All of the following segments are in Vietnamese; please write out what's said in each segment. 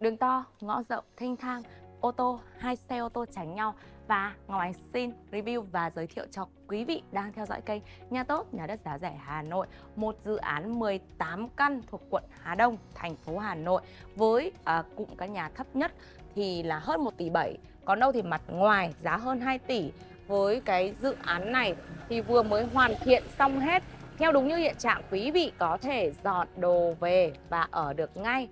Đường to, ngõ rộng, thanh thang, ô tô, hai xe ô tô tránh nhau. Và Ngọc Ánh xin review và giới thiệu cho quý vị đang theo dõi kênh Nhà tốt, nhà đất giá rẻ Hà Nội một dự án 18 căn thuộc quận Hà Đông, thành phố Hà Nội. Với à, cụm căn nhà thấp nhất thì là hơn 1 tỷ 7 còn đâu thì mặt ngoài giá hơn 2 tỷ. Với cái dự án này thì vừa mới hoàn thiện xong hết. Theo đúng như hiện trạng quý vị có thể dọn đồ về và ở được ngay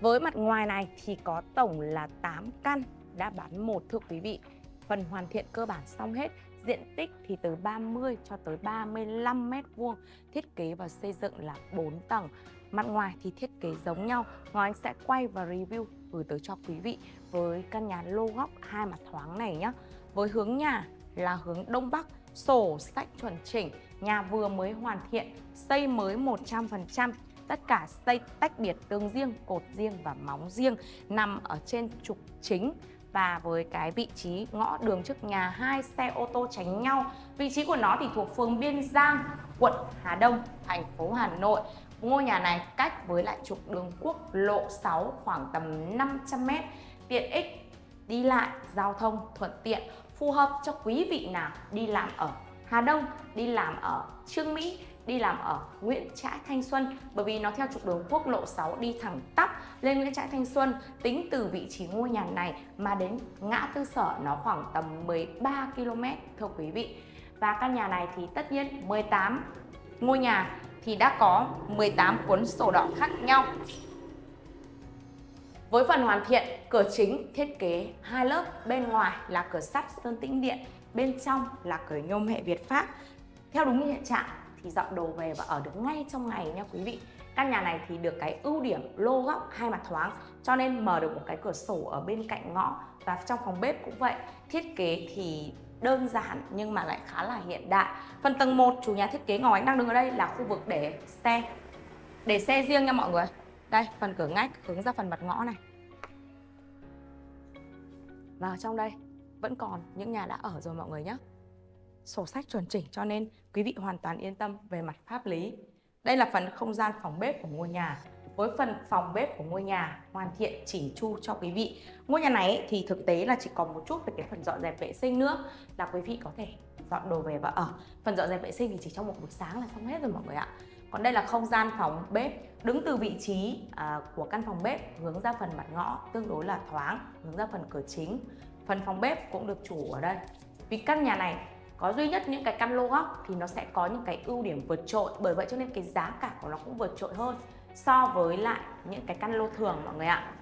với mặt ngoài này thì có tổng là 8 căn đã bán một thưa quý vị. Phần hoàn thiện cơ bản xong hết, diện tích thì từ 30 cho tới 35 mét vuông, thiết kế và xây dựng là 4 tầng. Mặt ngoài thì thiết kế giống nhau, Ngọc Anh sẽ quay và review gửi tới cho quý vị với căn nhà lô góc hai mặt thoáng này nhé. Với hướng nhà là hướng Đông Bắc, sổ sách chuẩn chỉnh, nhà vừa mới hoàn thiện, xây mới 100%, tất cả xây tách biệt tương riêng, cột riêng và móng riêng nằm ở trên trục chính và với cái vị trí ngõ đường trước nhà hai xe ô tô tránh nhau. Vị trí của nó thì thuộc phường Biên Giang, quận Hà Đông, thành phố Hà Nội. Ngôi nhà này cách với lại trục đường quốc lộ 6 khoảng tầm 500 m, tiện ích đi lại, giao thông thuận tiện, phù hợp cho quý vị nào đi làm ở Hà Đông, đi làm ở Trương Mỹ, đi làm ở Nguyễn Trãi Thanh Xuân. Bởi vì nó theo trục đường quốc lộ 6 đi thẳng tắp lên Nguyễn Trãi Thanh Xuân tính từ vị trí ngôi nhà này mà đến ngã tư sở nó khoảng tầm 13 km thưa quý vị. Và căn nhà này thì tất nhiên 18 ngôi nhà thì đã có 18 cuốn sổ đỏ khác nhau. Với phần hoàn thiện, cửa chính thiết kế hai lớp, bên ngoài là cửa sắt sơn tĩnh điện, bên trong là cửa nhôm hệ Việt Pháp. Theo đúng như hiện trạng thì dọn đồ về và ở được ngay trong ngày nha quý vị. Căn nhà này thì được cái ưu điểm lô góc hai mặt thoáng, cho nên mở được một cái cửa sổ ở bên cạnh ngõ và trong phòng bếp cũng vậy. Thiết kế thì đơn giản nhưng mà lại khá là hiện đại. Phần tầng 1 chủ nhà thiết kế Ngọc Ánh đang đứng ở đây là khu vực để xe. Để xe riêng nha mọi người. Đây, phần cửa ngách hướng ra phần mặt ngõ này. Vào trong đây vẫn còn những nhà đã ở rồi mọi người nhé sổ sách chuẩn chỉnh cho nên quý vị hoàn toàn yên tâm về mặt pháp lý. Đây là phần không gian phòng bếp của ngôi nhà. Với phần phòng bếp của ngôi nhà hoàn thiện chỉnh chu cho quý vị. Ngôi nhà này thì thực tế là chỉ còn một chút về cái phần dọn dẹp vệ sinh nữa là quý vị có thể dọn đồ về và ở. Phần dọn dẹp vệ sinh thì chỉ trong một buổi sáng là xong hết rồi mọi người ạ. Còn đây là không gian phòng bếp đứng từ vị trí à, của căn phòng bếp hướng ra phần mặt ngõ tương đối là thoáng, hướng ra phần cửa chính. Phần phòng bếp cũng được chủ ở đây. Vì căn nhà này có duy nhất những cái căn lô góc thì nó sẽ có những cái ưu điểm vượt trội. Bởi vậy cho nên cái giá cả của nó cũng vượt trội hơn so với lại những cái căn lô thường, mọi người ạ.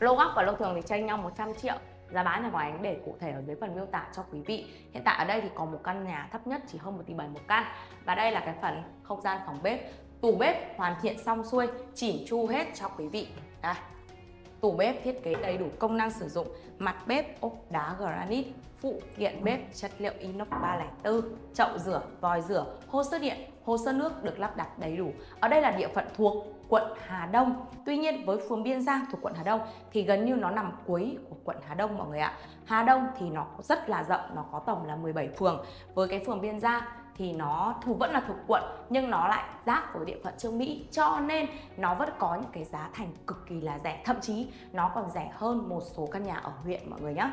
Lô góc và lô thường thì tranh nhau 100 triệu. Giá bán là ngoài anh để cụ thể ở dưới phần miêu tả cho quý vị. Hiện tại ở đây thì có một căn nhà thấp nhất chỉ hơn một tỷ bảy một căn. Và đây là cái phần không gian phòng bếp. Tủ bếp hoàn thiện xong xuôi, chỉn chu hết cho quý vị. Đây. Tủ bếp thiết kế đầy đủ công năng sử dụng mặt bếp ốp đá granite, phụ kiện bếp chất liệu inox 304, chậu rửa, vòi rửa, hồ sơ điện, hồ sơ nước được lắp đặt đầy đủ. Ở đây là địa phận thuộc quận Hà Đông. Tuy nhiên với phường Biên Giang thuộc quận Hà Đông thì gần như nó nằm cuối của quận Hà Đông mọi người ạ. Hà Đông thì nó rất là rộng, nó có tổng là 17 phường. Với cái phường Biên Giang thì nó thu vẫn là thuộc quận nhưng nó lại giáp với địa phận Trương Mỹ. Cho nên nó vẫn có những cái giá thành cực kỳ là rẻ. Thậm chí nó còn rẻ hơn một số căn nhà ở huyện mọi người nhé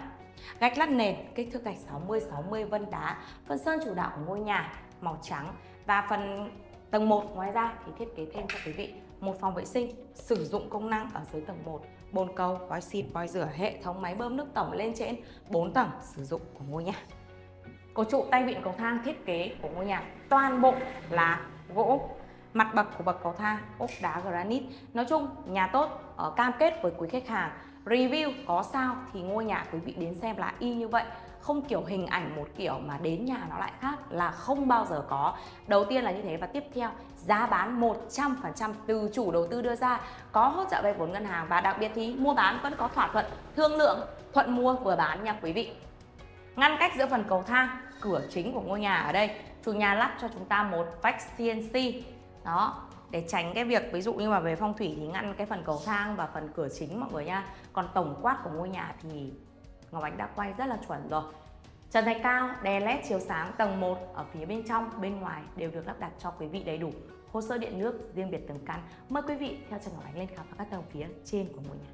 gạch lát nền kích thước gạch 60 60 vân đá. Phần sơn chủ đạo của ngôi nhà màu trắng. Và phần tầng 1 ngoài ra thì thiết kế thêm cho quý vị một phòng vệ sinh sử dụng công năng ở dưới tầng 1 bồn cầu, vòi xịt, vòi rửa, hệ thống máy bơm nước tổng lên trên 4 tầng sử dụng của ngôi nhà một trụ tay vịn cầu thang thiết kế của ngôi nhà toàn bộ là gỗ mặt bậc của bậc cầu thang, ốp đá granite. Nói chung, nhà tốt ở cam kết với quý khách hàng. Review có sao thì ngôi nhà quý vị đến xem là y như vậy. Không kiểu hình ảnh một kiểu mà đến nhà nó lại khác là không bao giờ có. Đầu tiên là như thế và tiếp theo, giá bán 100% từ chủ đầu tư đưa ra. Có hỗ trợ vay vốn ngân hàng và đặc biệt thì mua bán vẫn có thỏa thuận thương lượng, thuận mua vừa bán nha quý vị. Ngăn cách giữa phần cầu thang cửa chính của ngôi nhà ở đây. Chủ nhà lắp cho chúng ta một vách CNC đó để tránh cái việc ví dụ như mà về phong thủy thì ngăn cái phần cầu thang và phần cửa chính mọi người nha. Còn tổng quát của ngôi nhà thì Ngọc Ánh đã quay rất là chuẩn rồi. Trần thạch cao, đèn led chiếu sáng tầng 1 ở phía bên trong, bên ngoài đều được lắp đặt cho quý vị đầy đủ. Hồ sơ điện nước riêng biệt từng căn. Mời quý vị theo Trần Ngọc Ánh lên khám phá các tầng phía trên của ngôi nhà.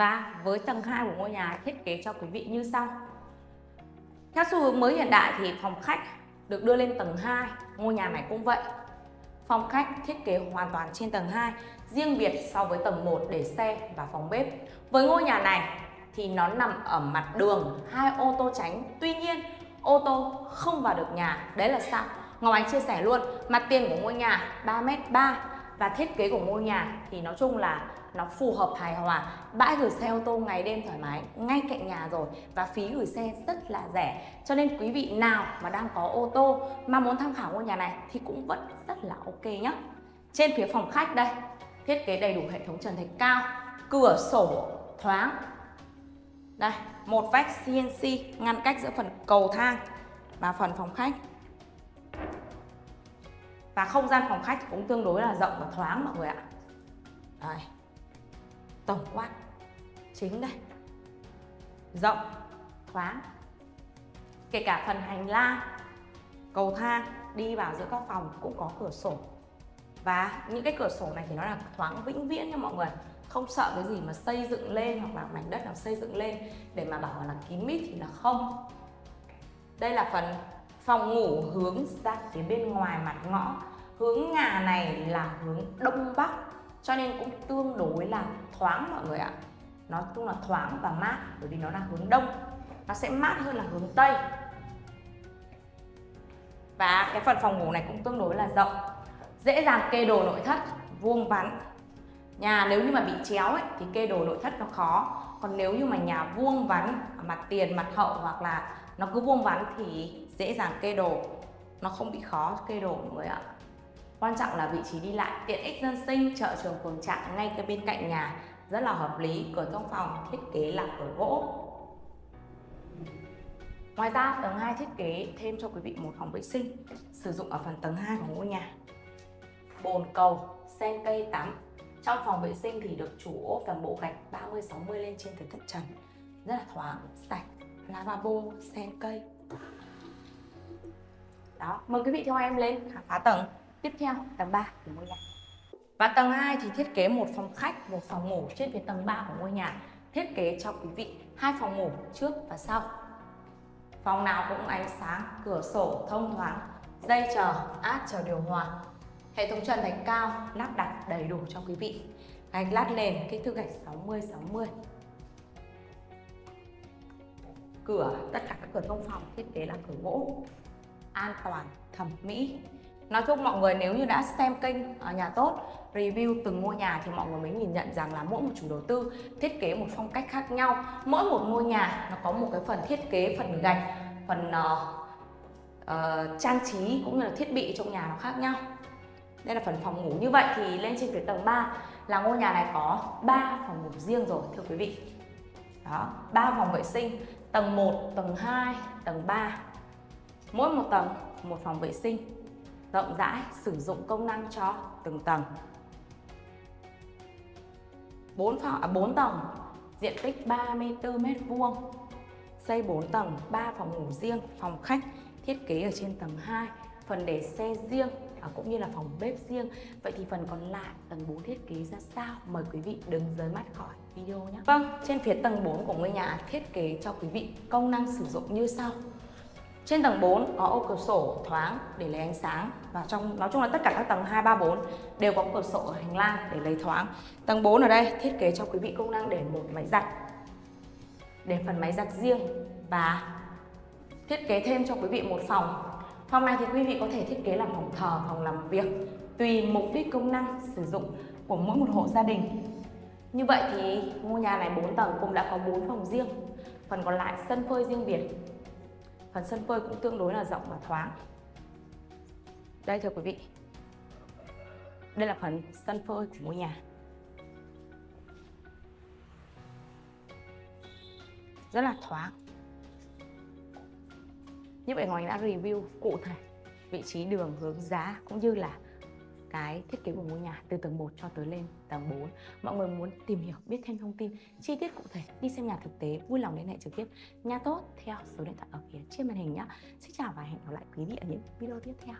Và với tầng 2 của ngôi nhà thiết kế cho quý vị như sau. Theo xu hướng mới hiện đại thì phòng khách được đưa lên tầng 2, ngôi nhà này cũng vậy. Phòng khách thiết kế hoàn toàn trên tầng 2, riêng biệt so với tầng 1 để xe và phòng bếp. Với ngôi nhà này thì nó nằm ở mặt đường, hai ô tô tránh. Tuy nhiên, ô tô không vào được nhà. Đấy là sao? Ngọc Ánh chia sẻ luôn, mặt tiền của ngôi nhà 3m3 và thiết kế của ngôi nhà thì nói chung là nó phù hợp hài hòa. Bãi gửi xe ô tô ngày đêm thoải mái, ngay cạnh nhà rồi. Và phí gửi xe rất là rẻ. Cho nên quý vị nào mà đang có ô tô mà muốn tham khảo ngôi nhà này thì cũng vẫn rất là ok nhé trên phía phòng khách đây, thiết kế đầy đủ hệ thống trần thạch cao, cửa sổ thoáng. Đây, một vách CNC ngăn cách giữa phần cầu thang và phần phòng khách. Và không gian phòng khách cũng tương đối là rộng và thoáng mọi người ạ. Đây tổng quát. Chính đây. Rộng, thoáng. Kể cả phần hành lang, cầu thang đi vào giữa các phòng cũng có cửa sổ. Và những cái cửa sổ này thì nó là thoáng vĩnh viễn nha mọi người. Không sợ cái gì mà xây dựng lên hoặc là mảnh đất nào xây dựng lên để mà bảo là kín mít thì là không. Đây là phần phòng ngủ hướng ra phía bên ngoài mặt ngõ. Hướng nhà này là hướng đông bắc cho nên cũng tương đối là thoáng mọi người ạ. Nó cũng là thoáng và mát bởi vì nó là hướng đông. Nó sẽ mát hơn là hướng tây. Và cái phần phòng ngủ này cũng tương đối là rộng. Dễ dàng kê đồ nội thất vuông vắn. Nhà nếu như mà bị chéo ấy, thì kê đồ nội thất nó khó. Còn nếu như mà nhà vuông vắn mặt tiền mặt hậu hoặc là nó cứ vuông vắn thì dễ dàng kê đồ. Nó không bị khó kê đồ mọi người ạ. Quan trọng là vị trí đi lại, tiện ích dân sinh, chợ trường phường trạng ngay cái bên cạnh nhà rất là hợp lý. Cửa thông phòng thiết kế là cửa gỗ. Ngoài ra tầng 2 thiết kế thêm cho quý vị một phòng vệ sinh sử dụng ở phần tầng 2 của ngôi nhà. Bồn cầu, sen cây tắm. Trong phòng vệ sinh thì được chủ ốp toàn bộ gạch 30 60 lên trên từ thất trần. Rất là thoáng, sạch, lavabo, sen cây. Đó, mời quý vị theo em lên khám phá tầng Tiếp theo, tầng 3 của ngôi nhà. Và tầng 2 thì thiết kế một phòng khách, một phòng ngủ trên phía tầng 3 của ngôi nhà. Thiết kế cho quý vị hai phòng ngủ trước và sau. Phòng nào cũng ánh sáng, cửa sổ thông thoáng, dây chờ, át chờ điều hòa. Hệ thống trần thạch cao lắp đặt đầy đủ cho quý vị. Gạch lát nền kích thước gạch 60 60. Cửa, tất cả các cửa thông phòng thiết kế là cửa gỗ. An toàn, thẩm mỹ, Nói chung mọi người nếu như đã xem kênh ở nhà tốt review từng ngôi nhà thì mọi người mới nhìn nhận rằng là mỗi một chủ đầu tư thiết kế một phong cách khác nhau. Mỗi một ngôi nhà nó có một cái phần thiết kế phần gạch phần uh, uh, trang trí cũng như là thiết bị trong nhà nó khác nhau. Đây là phần phòng ngủ. Như vậy thì lên trên phía tầng 3 là ngôi nhà này có 3 phòng ngủ riêng rồi thưa quý vị. Đó ba phòng vệ sinh tầng 1 tầng 2 tầng 3 mỗi một tầng một phòng vệ sinh rộng rãi sử dụng công năng cho từng tầng. 4 phòng à 4 tầng diện tích 34 m vuông. xây 4 tầng 3 phòng ngủ riêng phòng khách thiết kế ở trên tầng 2 phần để xe riêng à, cũng như là phòng bếp riêng. Vậy thì phần còn lại tầng 4 thiết kế ra sao? Mời quý vị đừng rời mắt khỏi video nhé. Vâng trên phía tầng 4 của ngôi nhà thiết kế cho quý vị công năng sử dụng như sau trên tầng 4 có ô cửa sổ thoáng để lấy ánh sáng và trong nói chung là tất cả các tầng 2, 3, 4 đều có cửa sổ ở hành lang để lấy thoáng. Tầng 4 ở đây thiết kế cho quý vị công năng để một máy giặt. Để phần máy giặt riêng và thiết kế thêm cho quý vị một phòng. Phòng này thì quý vị có thể thiết kế làm phòng thờ, phòng làm việc tùy mục đích công năng sử dụng của mỗi một hộ gia đình. Như vậy thì ngôi nhà này 4 tầng cũng đã có 4 phòng riêng. Phần còn lại sân phơi riêng biệt Phần sân phơi cũng tương đối là rộng và thoáng. Đây thưa quý vị. Đây là phần sân phơi của ngôi nhà. Rất là thoáng. Như vậy ngoài đã review cụ thể vị trí đường, hướng giá, cũng như là cái thiết kế của ngôi nhà từ tầng 1 cho tới lên tầng 4 mọi người muốn tìm hiểu, biết thêm thông tin, chi tiết cụ thể, đi xem nhà thực tế, vui lòng liên hệ trực tiếp. Nhà tốt theo số điện thoại ở phía trên màn hình nhé xin chào và hẹn gặp lại quý vị ở những video tiếp theo.